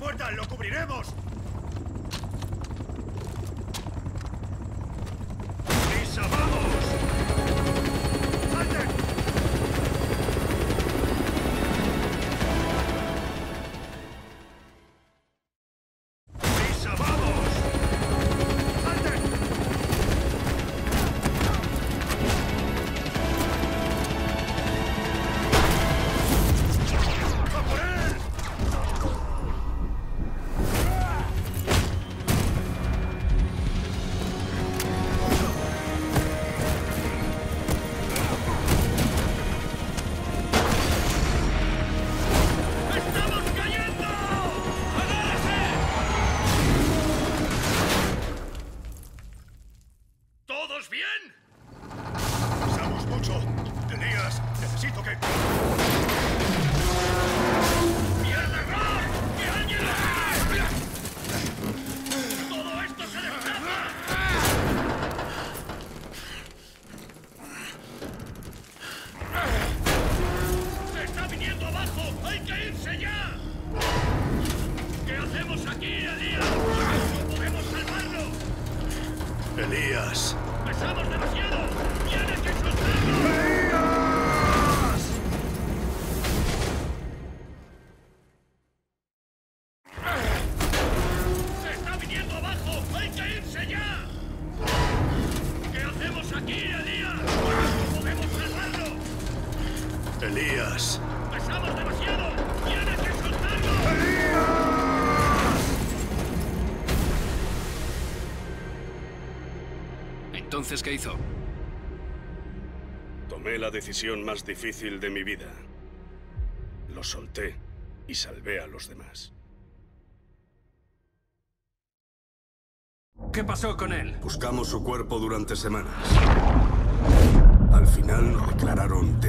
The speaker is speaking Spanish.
puerta! ¡Lo cubriremos! Entonces, ¿qué hizo? Tomé la decisión más difícil de mi vida. Lo solté y salvé a los demás. ¿Qué pasó con él? Buscamos su cuerpo durante semanas. Al final nos declararon